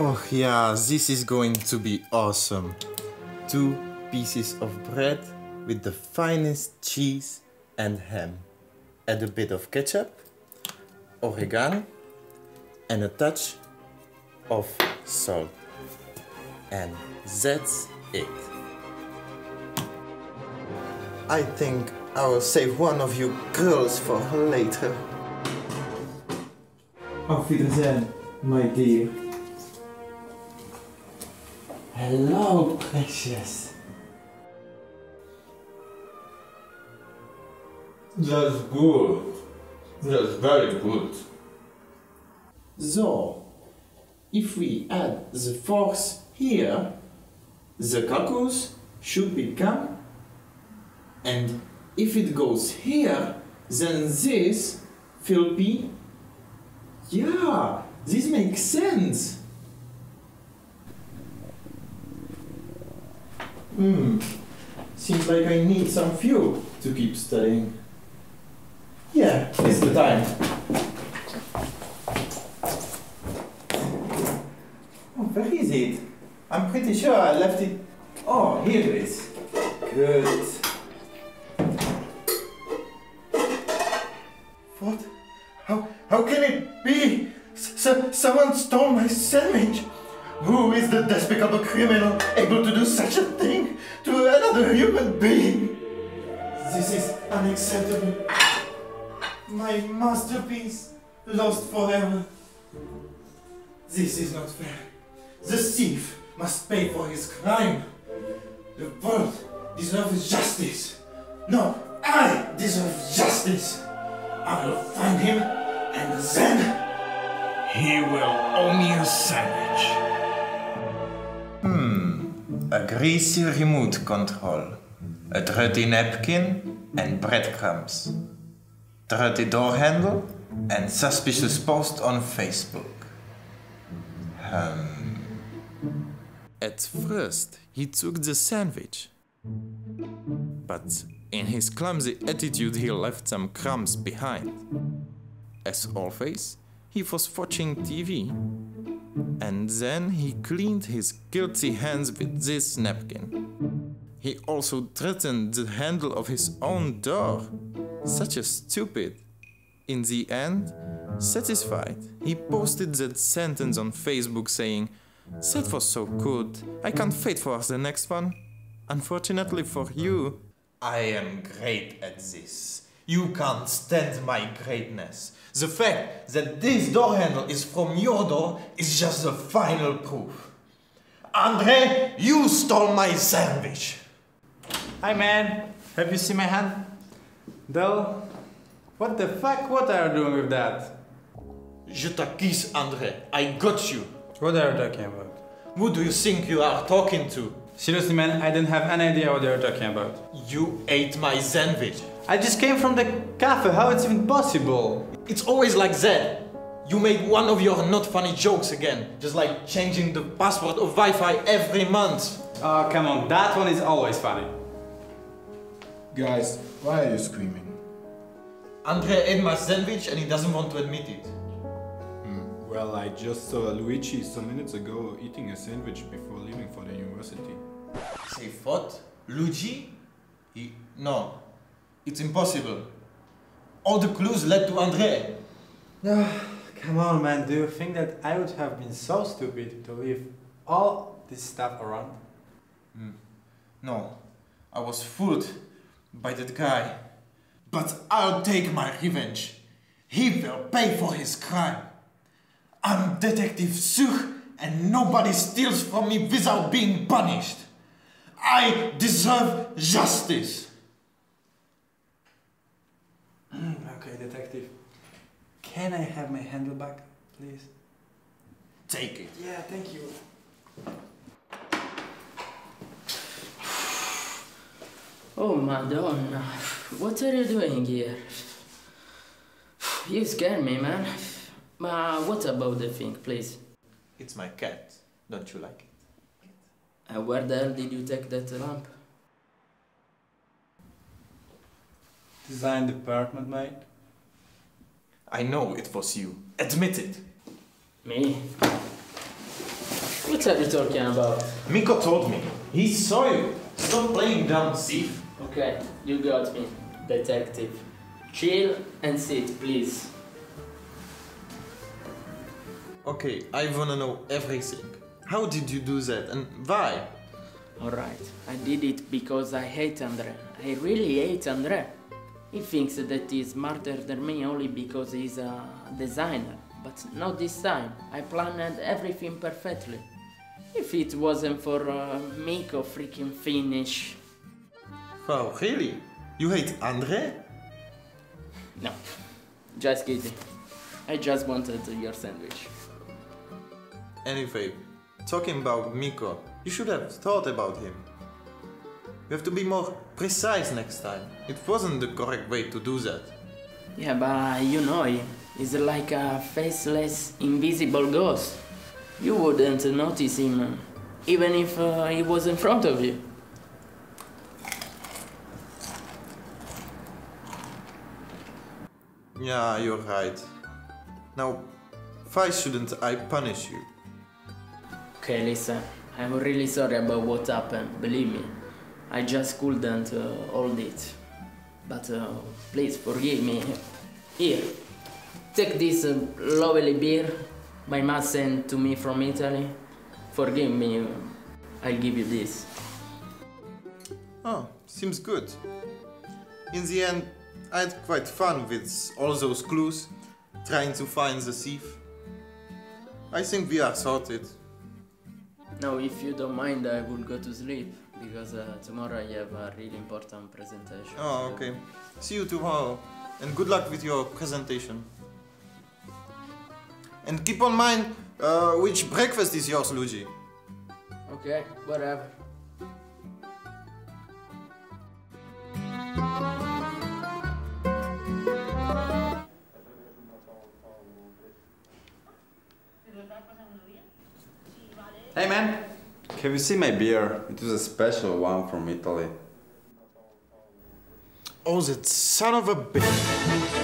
Oh yeah, this is going to be awesome. Two pieces of bread with the finest cheese and ham. Add a bit of ketchup, oregano, and a touch of salt. And that's it. I think I will save one of you girls for later. Auf Wiedersehen, my dear. Hello, precious. That's good. That's very good. So, if we add the force here, the cockles should become, and if it goes here, then this will be, yeah, this makes sense. Hmm, seems like I need some fuel to keep studying. Yeah, it's the time. Oh, where is it? I'm pretty sure I left it. Oh, here it is. Good. What? How, how can it be? S- someone stole my sandwich. Who is the despicable criminal able to do such a thing another human being? This is unacceptable. My masterpiece lost forever. This is not fair. The thief must pay for his crime. The world deserves justice. No, I deserve justice. I will find him and then he will owe me a sandwich. A greasy remote control, a dirty napkin, and breadcrumbs. Dirty door handle, and suspicious post on Facebook. Um. At first, he took the sandwich. But in his clumsy attitude, he left some crumbs behind. As always, he was watching TV. And then he cleaned his guilty hands with this napkin. He also threatened the handle of his own door. Such a stupid. In the end, satisfied, he posted that sentence on Facebook saying, That was so good. I can't wait for the next one. Unfortunately for you, I am great at this. You can't stand my greatness. The fact that this door handle is from your door is just the final proof. Andre, you stole my sandwich. Hi man, have you seen my hand? Though, what the fuck, what are you doing with that? Je t'accuse, Andre. I got you. What are you talking about? Who do you think you are talking to? Seriously man, I didn't have any idea what you're talking about. You ate my sandwich. I just came from the cafe, how it's even possible? It's always like that. You make one of your not funny jokes again, just like changing the password of Wi-Fi every month. Oh come on, that one is always funny. Guys, why are you screaming? Andre ate my sandwich and he doesn't want to admit it. Hmm. Well, I just saw Luigi some minutes ago eating a sandwich before leaving for the university. Say what? Luigi? He... No. It's impossible. All the clues led to Andre. Ah, come on man, do you think that I would have been so stupid to leave all this stuff around? Hmm. No. I was fooled by that guy. But I'll take my revenge. He will pay for his crime. I'm Detective Suche and nobody steals from me without being punished. I deserve justice. Okay, detective. Can I have my handle back, please? Take it. Yeah, thank you. Oh, Madonna. What are you doing here? You scare me, man. Ma, what about the thing, please? It's my cat. Don't you like it? And where the hell did you take that lamp? Design department, mate. I know it was you. Admit it. Me? What are you talking about? Mikko told me. He saw you. Stop playing dumb thief. Okay, you got me, detective. Chill and sit, please. Okay, I wanna know everything. How did you do that and why? Alright, I did it because I hate Andre. I really hate Andre. He thinks that he's smarter than me only because he's a designer. But not this time. I planned everything perfectly. If it wasn't for uh, Mikko freaking Finnish. Oh, really? You hate Andre? No, just kidding. I just wanted your sandwich. Anyway, talking about Mikko, you should have thought about him. You have to be more precise next time. It wasn't the correct way to do that. Yeah, but you know him. He's like a faceless, invisible ghost. You wouldn't notice him, even if uh, he was in front of you. Yeah, you're right. Now, why shouldn't I punish you? Okay, listen. I'm really sorry about what happened. Believe me, I just couldn't uh, hold it. But uh, please forgive me. Here, take this uh, lovely beer my mom sent to me from Italy. Forgive me. I'll give you this. Oh, seems good. In the end, I had quite fun with all those clues, trying to find the thief. I think we are sorted. Now, if you don't mind, I will go to sleep because uh, tomorrow I have a really important presentation. Oh, okay. See you tomorrow, and good luck with your presentation. And keep on mind uh, which breakfast is yours, Luigi. Okay, whatever. Hey man, Have you seen my beer? It was a special one from Italy. Oh, that son of a bitch.